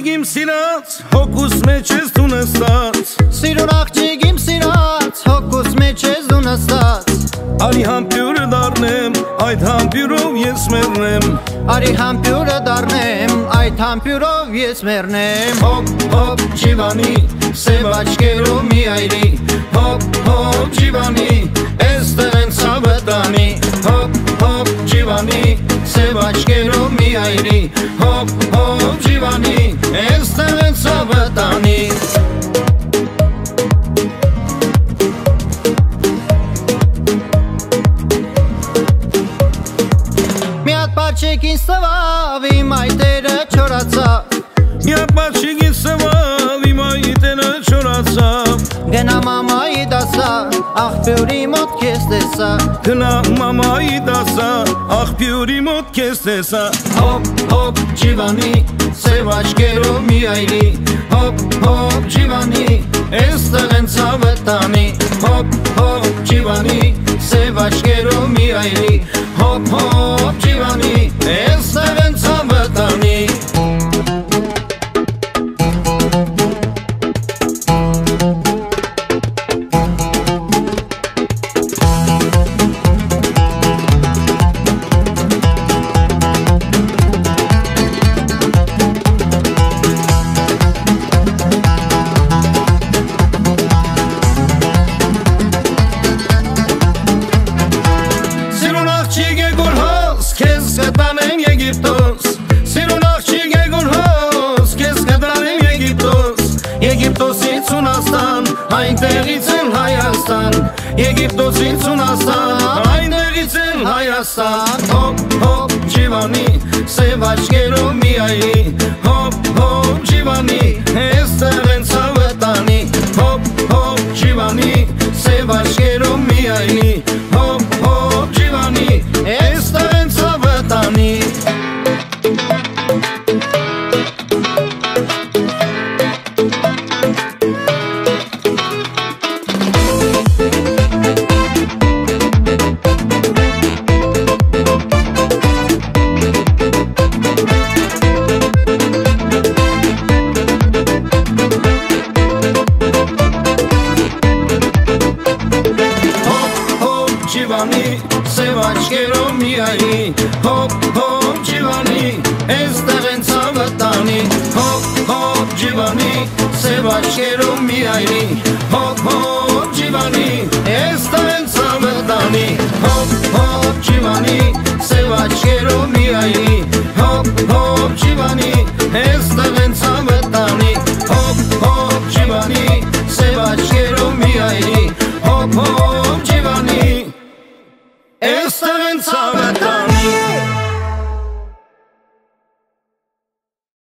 աղջիկ իմ սիրած, հոգուս մեջ ես դու նստած Սիրուն աղջիկ իմ սիրած, հոգուս մեջ ես դու նստած Արի համպյուրը դարնեմ, այդ համպյուրով ես մերնեմ Արի համպյուրը դարնեմ, այդ համպյուրով ես մերնեմ Հոպ, հոպ, չիվանի, սև աչկերով մի այրի Հոպ, հոպ, չիվանի, աչքերով մի այրի Հոп հոп ջիվանի այստեղ են ցավը տանի Մի հատ պարչեք ինձ տվավ իմ այտերը չորացավ Մի ապաչիկի սվավ իմ այտերը չորացավ Գնա դասա աղբյուրի մոտ կես տեսա Գնա մամայի դասա, աղբյուրի մոտ կես տեսա Հոպ, հոպ, չիվանի, սև աչկերով մի այլի Հոպ, հոպ, չիվանի, էստեղ են ծավը տանի Հոպ, հոպ, չիվանի, սև աչկերով մի այլի Հոպ, հոպ, Հունաստան, այնտեղից են Հայաստան, Եգիպտոսից Հունաստան, այնտեղից են Հայաստան, հոպ հոպ ջիվանի, սև աչքերով միայի, հոպ հոպ ջիվանի, հե ջիվանի սև աչքերով միայի հոպ հոպ ջիվանի էստեղ են ցավը տանի հոպ հոպ ջիվանի սև աչքերով միայի հոպ հոպ Summertime.